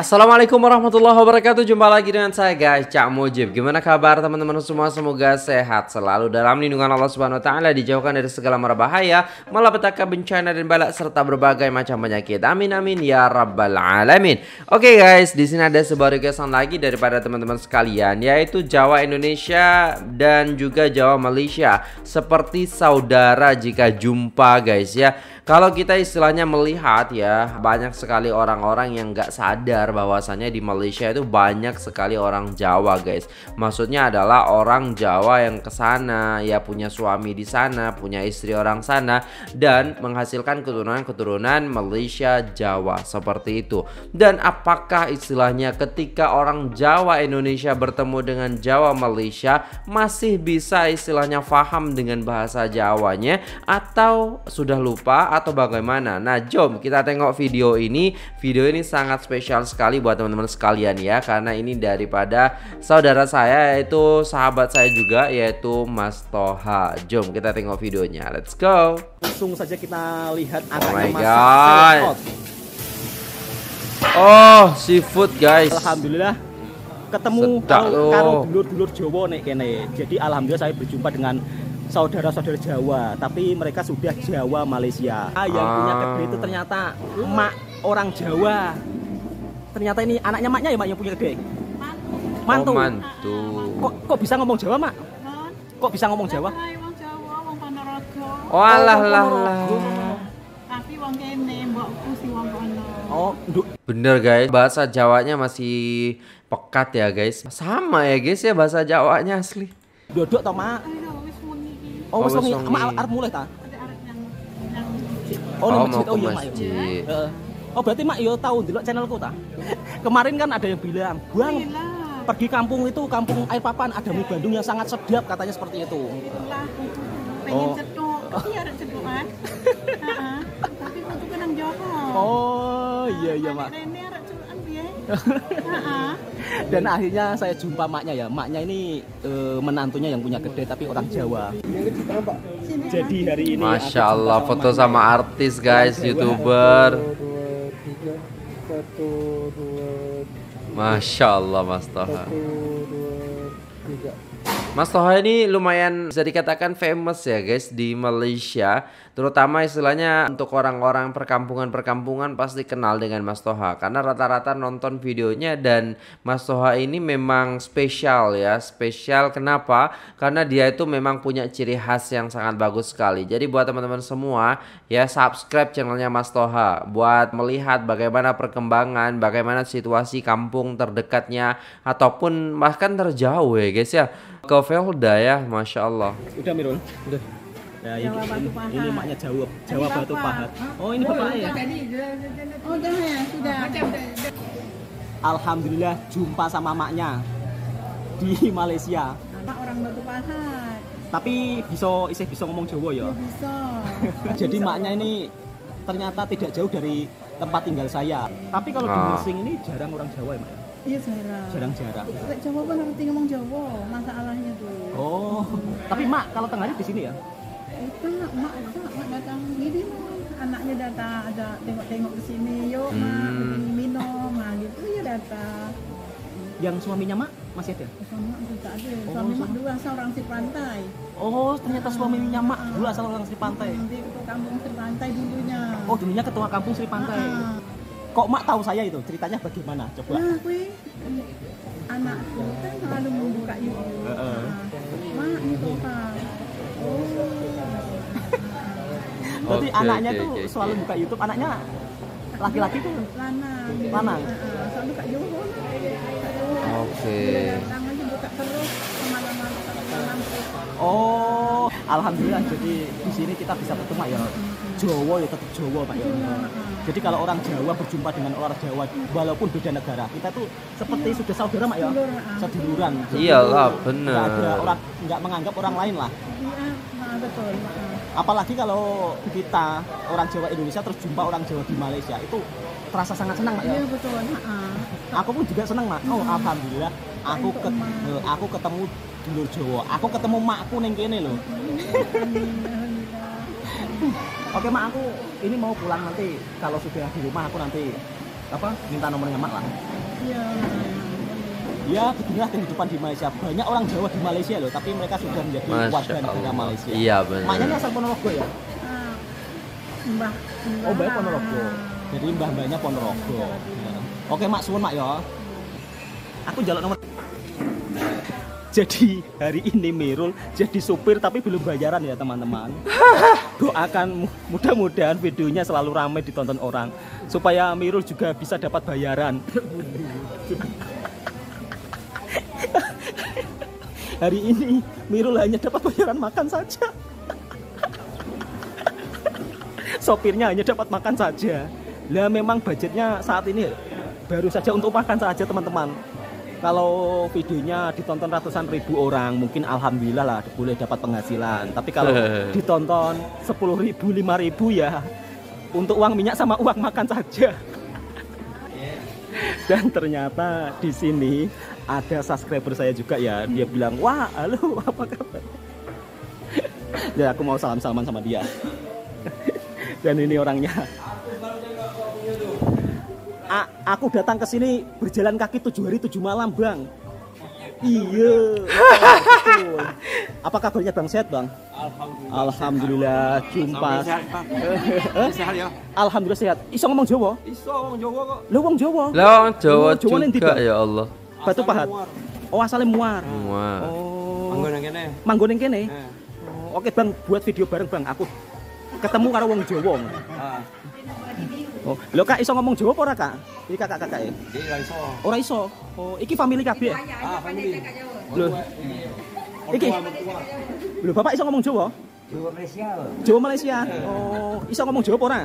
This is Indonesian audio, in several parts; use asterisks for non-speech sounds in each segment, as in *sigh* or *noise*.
Assalamualaikum warahmatullahi wabarakatuh. Jumpa lagi dengan saya guys Cak Mujib. Gimana kabar teman-teman semua? Semoga sehat selalu dalam lindungan Allah Subhanahu Wa Taala Dijauhkan dari segala mara bahaya Malapetaka bencana dan balak Serta berbagai macam penyakit. Amin amin ya rabbal alamin. Oke guys di sini ada sebuah requestan lagi Daripada teman-teman sekalian Yaitu Jawa Indonesia Dan juga Jawa Malaysia. Seperti saudara jika jumpa guys ya Kalau kita istilahnya melihat ya Banyak sekali orang-orang yang gak sadar bahwasannya di Malaysia itu banyak sekali orang Jawa guys. Maksudnya adalah orang Jawa yang ke sana ya punya suami di sana punya istri orang sana dan menghasilkan keturunan-keturunan Malaysia Jawa. Seperti itu. Dan apakah istilahnya ketika orang Jawa Indonesia bertemu dengan Jawa Malaysia masih bisa istilahnya faham dengan bahasa Jawanya? Atau sudah lupa atau bagaimana nah jom kita tengok video ini video ini sangat spesial sekali buat teman-teman sekalian ya karena ini daripada saudara saya yaitu sahabat saya juga yaitu Mas Toha. Jom kita tengok videonya. Let's go. Langsung saja kita lihat Oh my god. Oh, seafood guys. Alhamdulillah ketemu karo dulur-dulur Jawa nek kene. Jadi alhamdulillah saya berjumpa dengan saudara-saudara Jawa, tapi mereka sudah Jawa Malaysia. Ah, yang ah. punya kedai itu ternyata emak orang Jawa. Ternyata ini anaknya maknya ya mak yang punya gede? Mantu. Oh, mantu. Kok kok bisa ngomong Jawa mak? Kok bisa ngomong Jawa? Oh alah lah lah. Tapi wong kene mbokku si wong kono oh bener guys. Bahasa Jawanya masih pekat ya guys. Sama ya guys ya bahasa Jawanya asli. Duduk tau mak oh wis wengi mak arep mulai ta Oh, oh mau ke oh, iya, masjid. Oh berarti mak yo tahu dulu channelku ta? *laughs* Kemarin kan ada yang bilang, "Buang pergi kampung itu kampung air papan ada mie Bandung yang sangat sedap katanya seperti itu." Pengen oh. cetuk, *laughs* tapi ada cetukan. *laughs* Tapi untuk kenang Joko. Oh iya iya mak. Rene ada cetukan piye? *laughs* Dan akhirnya saya jumpa maknya ya. Maknya ini e, menantunya yang punya gede tapi orang Jawa. Jadi hari ini Masya Allah foto sama artis guys, youtuber. Satu, dua, tiga. Masya Allah Mas Toha. Mas Toha ini lumayan bisa dikatakan famous ya guys di Malaysia. Terutama istilahnya untuk orang-orang perkampungan-perkampungan pasti kenal dengan Mas Toha. Karena rata-rata nonton videonya dan Mas Toha ini memang spesial ya Spesial. Kenapa? Karena dia itu memang punya ciri khas yang sangat bagus sekali. Jadi buat teman-teman semua ya subscribe channelnya Mas Toha Buat melihat bagaimana perkembangan, bagaimana situasi kampung terdekatnya Ataupun bahkan terjauh ya guys ya ke Velda ya, masya Allah. Udah Mirul, udah. Ya, ini, ini, ini maknya Jawa, Jawa ini Batu Pahat. Oh ini bapak ya? Oh udah ya, sudah. Alhamdulillah jumpa sama maknya di Malaysia. Anak orang Batu Pahat. Tapi bisa isih bisa ngomong Jawa ya? Bisa. *laughs* Jadi maknya ini ternyata tidak jauh dari tempat tinggal saya. Tapi kalau di Mersing ini jarang orang Jawa ya, Mak? Iya jarang. Jarang-jarang. Jawa kan ngerti ngomong Jawa, masalahnya tuh. Oh, tapi mak kalau tengahnya di sini ya? Itu mak, mak, mak datang gini anaknya datang ada tengok-tengok ke sini, yuk hmm. mak minum, mak gitu ya datang. Yang suaminya mak masih ada? Suami mak tidak ada. Oh, suami mak dulu asal orang si pantai. Oh, ternyata suaminya mak dulu asal orang si pantai. Nanti ketua kampung si pantai dulunya. Oh, dulunya ketua kampung si pantai. Uh kok mak tahu saya itu? Ceritanya bagaimana? Coba. Nah, kui, anakku kan selalu membuka YouTube. Uh -uh. mak itu kan oh. Berarti okay, anaknya okay, tuh okay, selalu buka YouTube. Anaknya laki-laki tuh? Lanang lanang uh, selalu buka YouTube. Oke. Okay. buka terus Oh, alhamdulillah. Jadi di sini kita bisa bertemu ya. Jawa ya tetap Jawa Pak ya. Jadi kalau orang Jawa berjumpa dengan orang Jawa walaupun beda negara, kita tuh seperti iya. sudah saudara Mak ya. Seduluran. Iyalah, benar. Enggak ada orang enggak menganggap orang lain lah. Iya, betul. Apalagi kalau kita orang Jawa Indonesia terus jumpa orang Jawa di Malaysia itu terasa sangat senang Mak ya. Iya betul. Aku pun juga senang Mak. Oh, alhamdulillah aku ke, aku ketemu dulur Jawa. Aku ketemu makku neng kene loh. Oke mak aku ini mau pulang nanti kalau sudah di rumah aku nanti apa minta nomornya mak lah. Iya. Ya beginilah kehidupan di Malaysia. Banyak orang Jawa di Malaysia loh, tapi mereka sudah menjadi Masya warga negara. Malaysia. Iya, benar. Maknya ini asal Ponorogo ya? Ah, Mbah. Oh, mbak Ponorogo. Jadi mbah-mbahnya Ponorogo. Ya. Oke, Mak suwun Mak ya. Aku jalan nomor jadi hari ini Mirul jadi supir tapi belum bayaran ya teman-teman. Doakan mu- mudah-mudahan videonya selalu ramai ditonton orang supaya Mirul juga bisa dapat bayaran. hari ini Mirul hanya dapat bayaran makan saja. Sopirnya hanya dapat makan saja. Lah memang budgetnya saat ini baru saja untuk makan saja teman-teman. Kalau videonya ditonton ratusan ribu orang, mungkin alhamdulillah lah boleh dapat penghasilan. Tapi kalau *laughs* ditonton 10 ribu, 5 ribu ya untuk uang minyak sama uang makan saja. *laughs* Dan ternyata di sini ada subscriber saya juga ya. Dia bilang, wah halo apa kabar? *laughs* Ya aku mau salam-salaman sama dia. Dan ini orangnya. A- aku datang ke sini berjalan kaki tujuh hari tujuh malam bang. Iya. betul. *laughs* Apa kabarnya bang sehat bang? Alhamdulillah jumpa. Sehat ya. Alhamdulillah sehat. Iso ngomong Jawa? Iso wong Jawa kok. Lu wong Jawa? Lah orang Jawa Oh, Jawa juga ya Allah. Batu Pahat. Oh asalnya muar. Wah. Oh. Manggon kene. Manggon yang kene. Eh. Oh, Oke bang, buat video bareng bang. Aku ketemu karo wong Jawa. Ah, Oh, lo kak iso ngomong Jawa apa ora kak? Iki kakak-kakak ya? iki ra iso. Ora iso. Oh, iki family kabeh. Ah, family. Loh. Iki. Lho, Bapak iso ngomong Jawa? Jawa Malaysia. Jawa Malaysia. Oh, iso ngomong Jawa apa ora?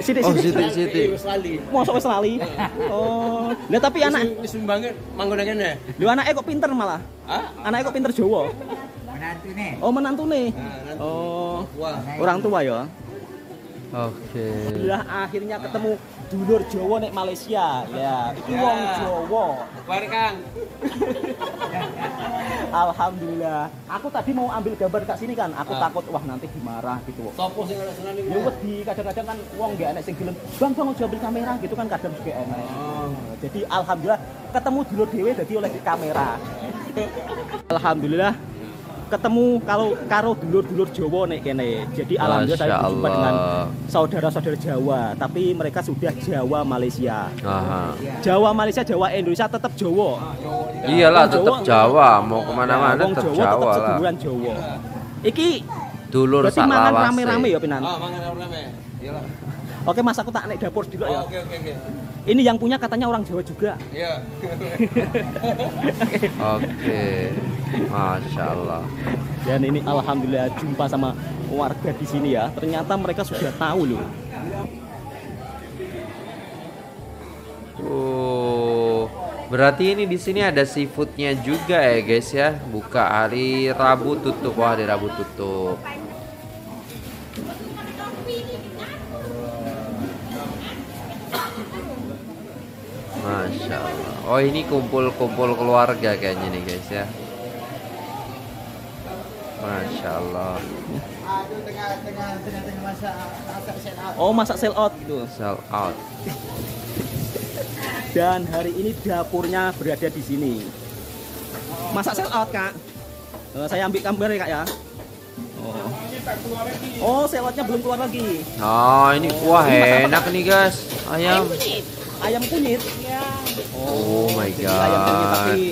Sithik Oh. Siti Siti. Wis lali. Mosok wis lali. Oh, lah tapi anak Wis sumbange manggon nang kene. lho anake kok pinter malah. Ah, Anaknya kok pinter Jawa. Menantu nih. Oh, menantune. Nah, nanti. Oh, orang tua ya. Oke. Alhamdulillah akhirnya ketemu dulur Jawa nek Malaysia. Ya, iki wong Jawa. Bar Kang. *laughs* Alhamdulillah. Aku tadi mau ambil gambar kak sini kan. Aku takut wah nanti dimarah gitu. Sopo sing ana senane Ya wedi kadang-kadang kan wong nggak enak sing gelem. Bang, bang ojo ambil kamera gitu kan kadang juga enak. Oh. Jadi alhamdulillah ketemu dulur dewe jadi oleh di kamera. *laughs* alhamdulillah ketemu kalau karo dulur-dulur Jawa nek kene. Jadi alhamdulillah saya Masya berjumpa dengan saudara-saudara Jawa, tapi mereka sudah Jawa Malaysia. Aha. Jawa Malaysia, Jawa Indonesia tetap Jawa. Iyalah Wong tetap Jawa, mau ke mana-mana Wong tetap Jawa tetap Jawa lah. seduluran Jawa. Iki Dulur berarti mangan rame-rame ya Pinan. Ah, mangan rame. Iyalah. Oke Mas aku tak naik dapur dulu ya. Oke, oke, oke. Ini yang punya katanya orang Jawa juga. Iya. *laughs* Oke. Masya Allah. Dan ini alhamdulillah jumpa sama warga di sini ya. Ternyata mereka sudah tahu loh. Oh, berarti ini di sini ada seafoodnya juga ya guys ya. Buka hari Rabu tutup, wah hari Rabu tutup. Masya Allah. Oh ini kumpul-kumpul keluarga kayaknya nih guys ya. Masya Allah. Oh masak sell out gitu. Sell out. *laughs* Dan hari ini dapurnya berada di sini. Masak sell out kak. Eh, saya ambil gambar ya kak ya. Oh, oh sell outnya belum keluar lagi. Oh ini wah enak nih guys. Ayam. Ayam kunyit. Oh my Jadi ayam god. tapi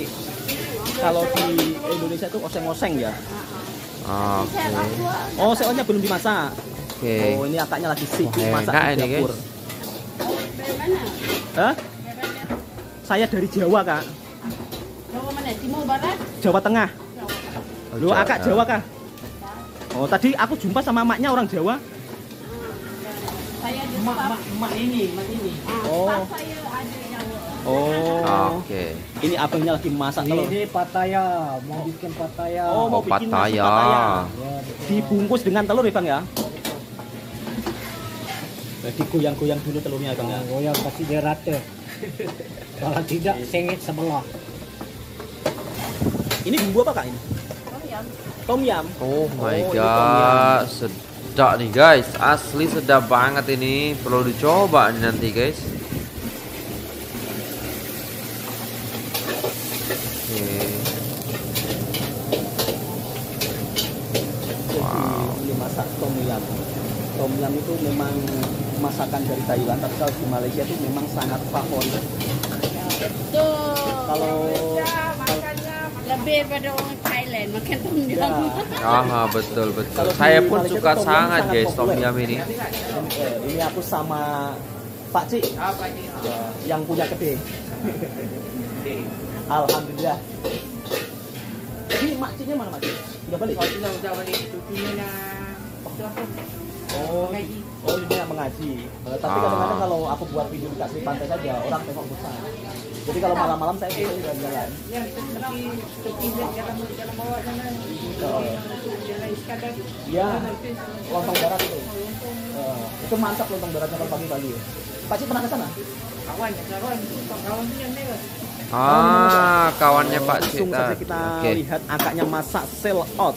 kalau di Indonesia itu oseng-oseng ya. Oke. Oh sell outnya belum dimasak. Oke. Oh ini akaknya lagi sibuk Wah, masak enak di ini, dapur. guys. Hah? Saya dari Jawa kak. Jawa mana? Timur Barat? Jawa Tengah. Lu Jawa. akak Jawa kah? Oh tadi aku jumpa sama maknya orang Jawa. Saya di Mak, mak, mak ini, mak ini. Oh. saya ada. Oh. Oke. Ini abangnya lagi masak telur. Ini pataya, mau bikin pataya. Oh, mau Oh, bikin pataya. pataya. Ya. Dibungkus dengan telur ya bang ya. Jadi goyang-goyang dulu telurnya bang ya. Goyang pasti dia rata. Kalau tidak, sengit sebelah. Ini bumbu apa kak ini? Tom yam. Oh my Oh, ini tom god, sedap nih guys. Asli sedap banget ini. Perlu dicoba nanti guys. Tom yum itu memang masakan dari Thailand tapi kalau di Malaysia itu memang sangat favorit Betul. kalau Lebih pada orang Thailand makan tom yum. ya, Ah, betul betul. Kalau Saya pun Malaysia suka sangat guys tom yum ini. eh, ini aku sama Pak Cik Ya, yang punya kedai *laughs* Alhamdulillah jadi mak Ciknya mana mak Cik? udah balik? Oh, oh ini yang mengaji. Eh, tapi Ah. kadang-kadang kalau aku buat video di kasih pantai saja, orang tengok besar. Jadi kalau malam-malam saya biasanya jalan-jalan. Oh. Iya, lontong darat itu. Eh, itu mantap lontong daratnya kalau pagi-pagi. Pak Cik pernah ke sana? Ah, kawannya Pak Langsung Cita. saja kita Oke. lihat angkanya masak sell out.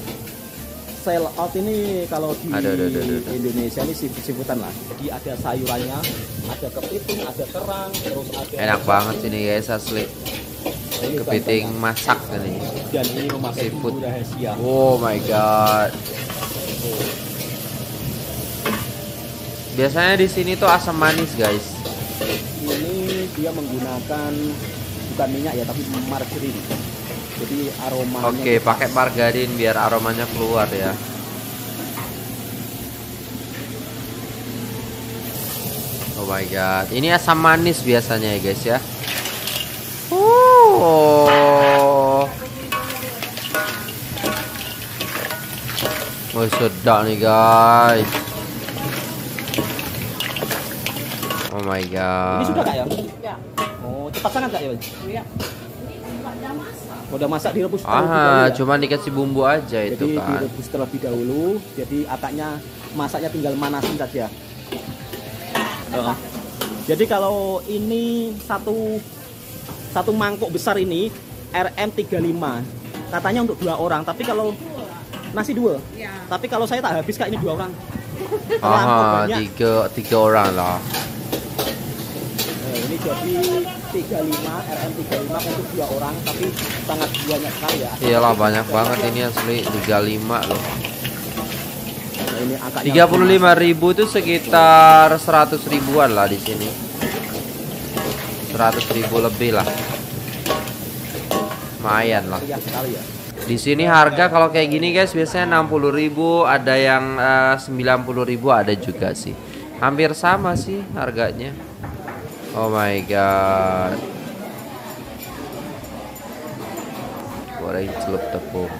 Sell out ini kalau di Aduh, aduh, aduh, aduh. Indonesia ini seafood-seafoodan lah. Jadi ada sayurannya, ada kepiting, ada kerang, terus ada Enak banget sini guys asli. Ini Kepiting masak ini. dan ini memakai Seafood. rahasia. Oh my god. Biasanya di sini tuh asam manis guys. Ini dia menggunakan bukan minyak ya, tapi margarin. Jadi aromanya Oke, pakai margarin biar aromanya keluar ya. Oh my god, ini asam manis biasanya ya guys ya. Oh. Oh sedap nih guys. Oh my god. Ini sudah kak ya? Ya. Oh, cepat sangat kak ya? Ya. Udah masak direbus terlebih dahulu Ah, ya? cuma dikasih bumbu aja Jadi itu kan. direbus terlebih dahulu. Jadi akaknya masaknya tinggal manasin saja. Heeh. Jadi kalau ini satu satu mangkuk besar ini RM35 katanya untuk dua orang. Tapi kalau nasi dua. Ya. Tapi kalau saya tak habis kak ini dua orang. Banyak. tiga tiga orang lah. Ini jadi 35 RM35 untuk dua orang tapi sangat banyak sekali ya. Iyalah banyak banget ini asli 35 loh. Nah, ini angkanya 35 ribu itu sekitar 100 ribuan lah di sini. 100 ribu lebih lah. Lumayan lah. sekali ya. Di sini harga kalau kayak gini guys biasanya 60.000, ada yang eh, 90.000 ada juga sih. Hampir sama sih harganya. Oh my god. Goreng celup tepung.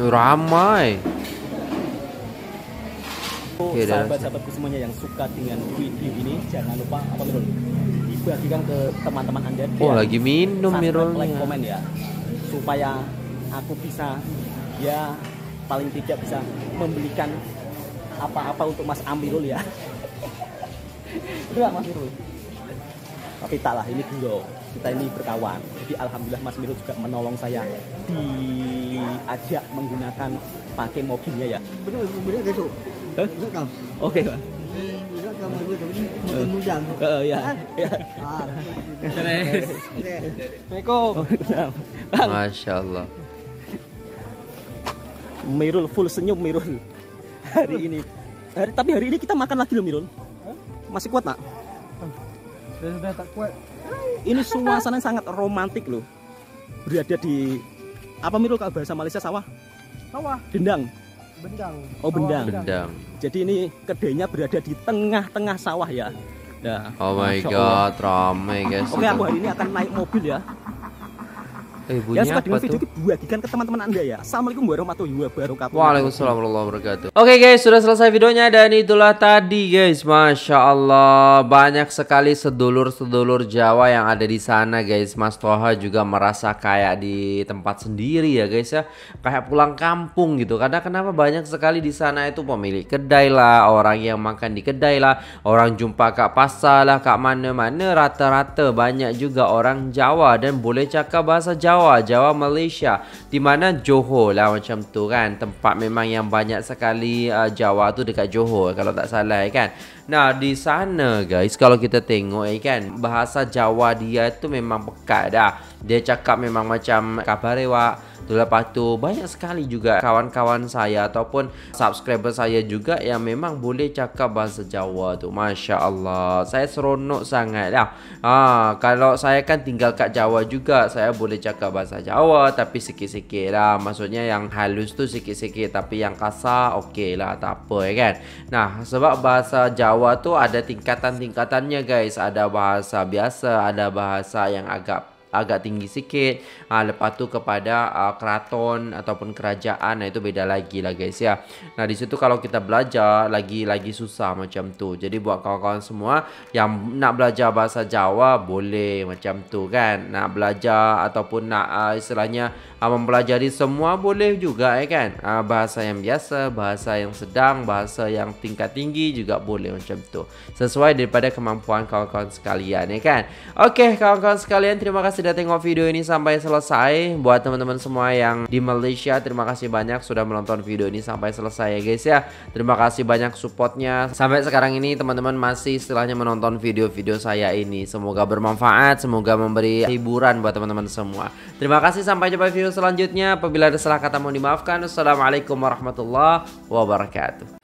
Ramai. Oke, dah. sahabat-sahabatku semuanya yang suka dengan video ini jangan lupa apa Mirul dibagikan ke teman-teman anda Oh lagi minum Mirulnya. like, komen ya supaya aku bisa ya paling tidak bisa membelikan apa-apa untuk Mas Amirul ya. Itu nggak Mas Mirul tapi tak lah ini dulu. Kita ini berkawan. Jadi alhamdulillah Mas Mirul juga menolong saya diajak menggunakan pakai mobilnya ya. Betul. Hah? Betul. oke Pak. Betul, kamu Mirul full senyum Mirul. Hari ini. Hari, tapi hari ini kita makan lagi loh Mirul. Masih kuat nak? Saya sudah tak kuat. Ini suasana sangat romantik loh. Berada di apa Mirul kalau bahasa Malaysia sawah? Sawah, Dendang. bendang. Oh, bendang. Bendang. Jadi ini kedainya berada di tengah-tengah sawah ya. Nah, Oh my god, ramai guys. Oke, aku hari ini akan naik mobil ya. Eh, Yang suka dengan video ini bagikan ke teman-teman Anda ya. Assalamualaikum warahmatullahi wabarakatuh. Waalaikumsalam warahmatullahi wabarakatuh. Oke guys, sudah selesai videonya dan itulah tadi guys, masya Allah banyak sekali sedulur-sedulur Jawa yang ada di sana guys. Mas Toha juga merasa kayak di tempat sendiri ya guys ya, kayak pulang kampung gitu. Karena kenapa banyak sekali di sana itu pemilik kedai lah, orang yang makan di kedai lah, orang jumpa kak pasar lah, kak mana-mana rata-rata banyak juga orang Jawa dan boleh cakap bahasa Jawa, Jawa Malaysia, di mana Johor lah macam tu kan, tempat memang yang banyak sekali uh, Jawa tu dekat Johor kalau tak salah kan. Nah di sana guys kalau kita tengok ya kan bahasa Jawa dia tu memang pekat dah. Dia cakap memang macam kabar wak Lepas tu banyak sekali juga kawan-kawan saya ataupun subscriber saya juga yang memang boleh cakap bahasa Jawa tu. Masya Allah, saya seronok sangat lah. Ha, kalau saya kan tinggal kat Jawa juga, saya boleh cakap bahasa Jawa tapi sikit-sikit lah. Maksudnya yang halus tu sikit-sikit tapi yang kasar okey lah tak apa ya kan. Nah, sebab bahasa Jawa tu ada tingkatan-tingkatannya guys. Ada bahasa biasa, ada bahasa yang agak agak tinggi sikit. Ha, lepas tu kepada uh, keraton ataupun kerajaan nah itu beda lagi lah guys ya. Nah di situ kalau kita belajar lagi lagi susah macam tu. Jadi buat kawan-kawan semua yang nak belajar bahasa Jawa boleh macam tu kan? Nak belajar ataupun nak uh, istilahnya uh, mempelajari semua boleh juga ya kan? Uh, bahasa yang biasa bahasa yang sedang bahasa yang tingkat tinggi juga boleh macam tu. Sesuai daripada kemampuan kawan-kawan sekalian ya kan? Oke kawan-kawan sekalian terima kasih sudah tengok video ini sampai selesai. Buat teman-teman semua yang di Malaysia Terima kasih banyak sudah menonton video ini sampai selesai ya guys ya. Terima kasih banyak supportnya. Sampai sekarang ini teman-teman masih istilahnya menonton video-video saya ini. Semoga bermanfaat Semoga memberi hiburan buat teman-teman semua. Terima kasih sampai jumpa video selanjutnya. Apabila ada salah kata mohon dimaafkan. Assalamualaikum warahmatullahi wabarakatuh